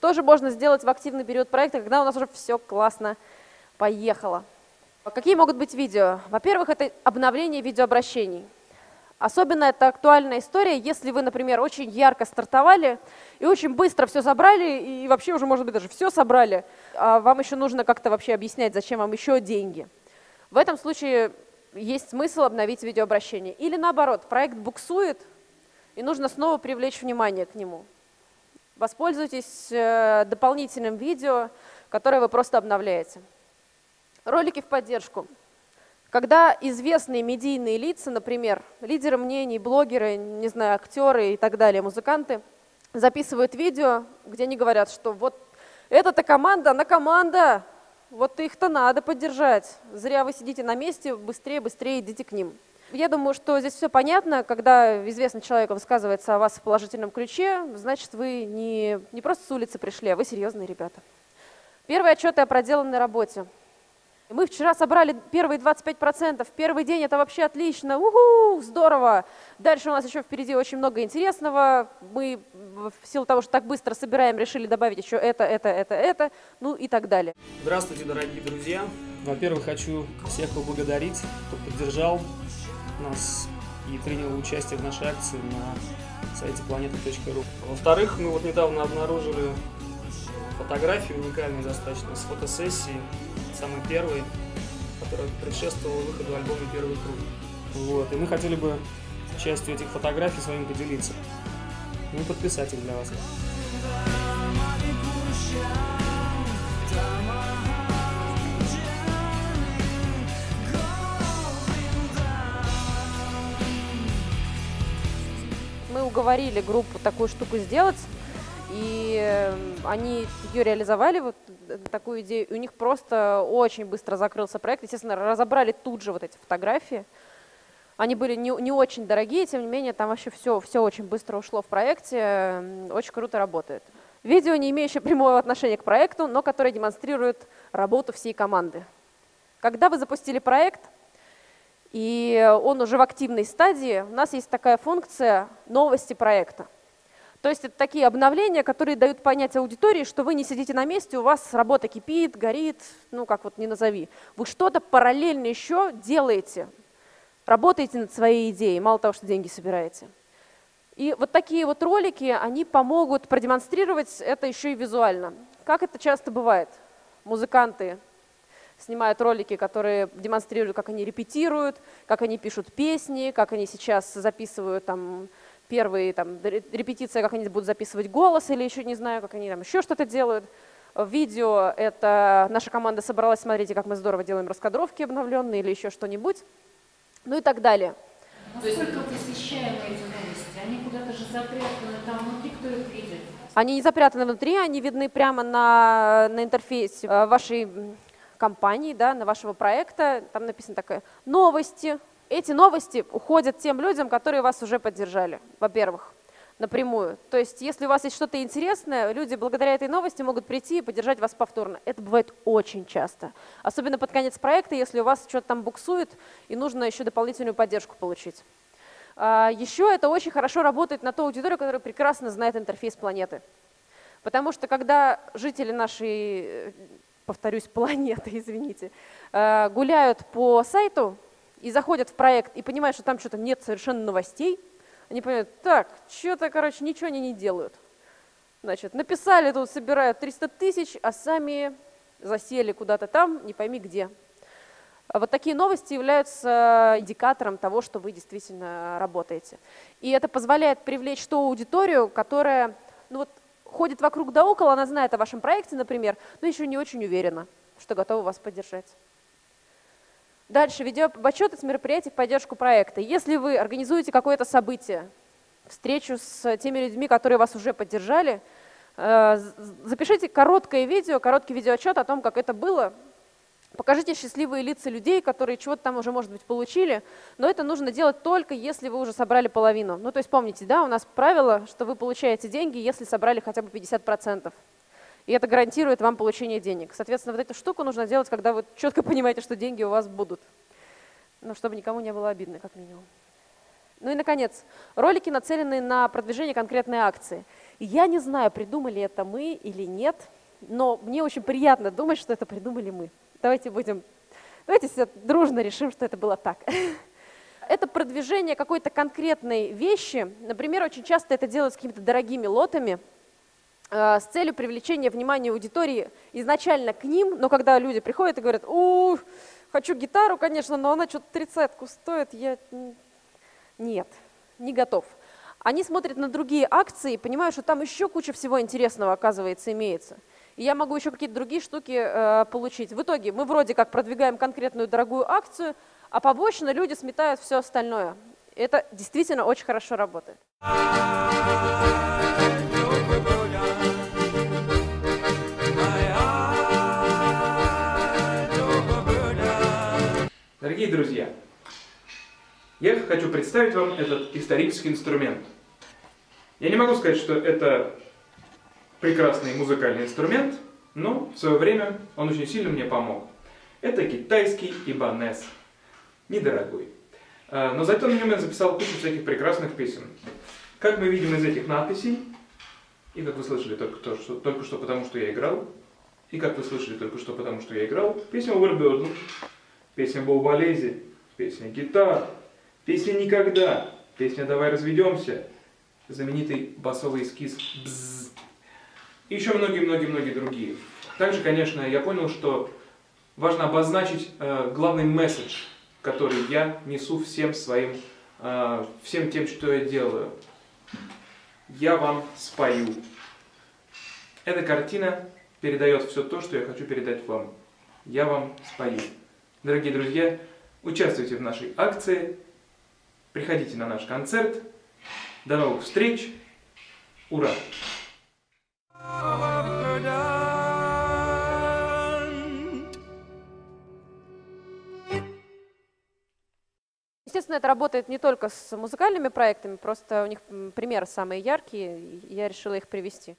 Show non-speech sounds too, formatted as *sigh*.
Что же можно сделать в активный период проекта, когда у нас уже все классно поехало? Какие могут быть видео? Во-первых, это обновление видеообращений. Особенно это актуальная история, если вы, например, очень ярко стартовали и очень быстро все собрали, и вообще уже, может быть, даже все собрали, а вам еще нужно как-то вообще объяснять, зачем вам еще деньги. В этом случае есть смысл обновить видеообращение. Или наоборот, проект буксует, и нужно снова привлечь внимание к нему. Воспользуйтесь э, дополнительным видео, которое вы просто обновляете. Ролики в поддержку. Когда известные медийные лица, например, лидеры мнений, блогеры, не знаю, актеры и так далее, музыканты, записывают видео, где они говорят, что вот эта-то команда, она команда, вот их-то надо поддержать. Зря вы сидите на месте, быстрее, быстрее идите к ним. Я думаю, что здесь все понятно. Когда известный человек высказывается о вас в положительном ключе, значит, вы не, не просто с улицы пришли, а вы серьезные ребята. Первые отчеты о проделанной работе. Мы вчера собрали первые 25%. Первый день это вообще отлично. Уху, здорово. Дальше у нас еще впереди очень много интересного. Мы в силу того, что так быстро собираем, решили добавить еще это, это, это, это, ну и так далее. Здравствуйте, дорогие друзья. Во-первых, хочу всех поблагодарить, кто поддержал нас и принял участие в нашей акции на сайте planeta.ru. Во-вторых, мы вот недавно обнаружили фотографии уникальные достаточно с фотосессии самый первый, который предшествовал выходу альбома «Первый круг». Вот, и мы хотели бы частью этих фотографий с вами поделиться. Ну и подписать их для вас. Уговорили группу такую штуку сделать, и э, они ее реализовали, вот э, такую идею, и у них просто очень быстро закрылся проект. Естественно, разобрали тут же вот эти фотографии. Они были не, не очень дорогие, тем не менее, там вообще все, все очень быстро ушло в проекте, очень круто работает. Видео, не имеющее прямого отношения к проекту, но которое демонстрирует работу всей команды. Когда вы запустили проект, и он уже в активной стадии, у нас есть такая функция новости проекта. То есть это такие обновления, которые дают понять аудитории, что вы не сидите на месте, у вас работа кипит, горит, ну как вот не назови. Вы что-то параллельно еще делаете, работаете над своей идеей, мало того, что деньги собираете. И вот такие вот ролики, они помогут продемонстрировать это еще и визуально. Как это часто бывает? Музыканты снимают ролики, которые демонстрируют, как они репетируют, как они пишут песни, как они сейчас записывают там первые там, репетиция, как они будут записывать голос или еще не знаю, как они там еще что-то делают. Видео – это наша команда собралась, смотрите, как мы здорово делаем раскадровки обновленные или еще что-нибудь, ну и так далее. Насколько посещаемы эти новости? Они куда-то же запрятаны там внутри, кто их видит? Они не запрятаны внутри, они видны прямо на, на интерфейсе э, вашей компании, да, на вашего проекта. Там написано такое «Новости», эти новости уходят тем людям, которые вас уже поддержали, во-первых, напрямую. То есть, если у вас есть что-то интересное, люди благодаря этой новости могут прийти и поддержать вас повторно. Это бывает очень часто. Особенно под конец проекта, если у вас что-то там буксует, и нужно еще дополнительную поддержку получить. А, еще это очень хорошо работает на ту аудиторию, которая прекрасно знает интерфейс планеты. Потому что когда жители нашей, э, повторюсь, *laughs* планеты, извините, э, гуляют по сайту, и заходят в проект и понимают, что там что-то нет совершенно новостей, они понимают, так, что-то, короче, ничего они не делают. Значит, написали тут, собирают 300 тысяч, а сами засели куда-то там, не пойми где. А вот такие новости являются индикатором того, что вы действительно работаете. И это позволяет привлечь ту аудиторию, которая ну вот, ходит вокруг да около, она знает о вашем проекте, например, но еще не очень уверена, что готова вас поддержать. Дальше видеоотчеты с мероприятий в поддержку проекта. Если вы организуете какое-то событие, встречу с теми людьми, которые вас уже поддержали, э, запишите короткое видео, короткий видеоотчет о том, как это было. Покажите счастливые лица людей, которые чего-то там уже, может быть, получили. Но это нужно делать только, если вы уже собрали половину. Ну, то есть помните, да, у нас правило, что вы получаете деньги, если собрали хотя бы 50% и это гарантирует вам получение денег. Соответственно, вот эту штуку нужно делать, когда вы четко понимаете, что деньги у вас будут. Ну, чтобы никому не было обидно, как минимум. Ну и, наконец, ролики нацелены на продвижение конкретной акции. Я не знаю, придумали это мы или нет, но мне очень приятно думать, что это придумали мы. Давайте будем, давайте все дружно решим, что это было так. *laughs* Это продвижение какой-то конкретной вещи. Например, очень часто это делают с какими-то дорогими лотами, э, с целью привлечения внимания аудитории изначально к ним, но когда люди приходят и говорят, у, хочу гитару, конечно, но она что-то тридцатку стоит, я нет, не готов. Они смотрят на другие акции и понимают, что там еще куча всего интересного, оказывается, имеется. И я могу еще какие-то другие штуки э, получить. В итоге мы вроде как продвигаем конкретную дорогую акцию, а побочно люди сметают все остальное. Это действительно очень хорошо работает. Дорогие друзья, я хочу представить вам этот исторический инструмент. Я не могу сказать, что это прекрасный музыкальный инструмент, но в свое время он очень сильно мне помог. Это китайский ибанес. Недорогой. А, но зато на нем я записал кучу всяких прекрасных песен. Как мы видим из этих надписей, и как вы слышали только, то, что, только что потому, что я играл, и как вы слышали только что потому, что я играл, песня Overburden, песня Боубалези, песня Гитар, Песня «Никогда», песня «Давай разведемся», знаменитый басовый эскиз «Бзз». И еще многие-многие-многие другие. Также, конечно, я понял, что важно обозначить э, главный месседж, который я несу всем своим, э, всем тем, что я делаю. Я вам спою. Эта картина передает все то, что я хочу передать вам. Я вам спою. Дорогие друзья, участвуйте в нашей акции Приходите на наш концерт. До новых встреч. Ура! Естественно, это работает не только с музыкальными проектами, просто у них примеры самые яркие, я решила их привести.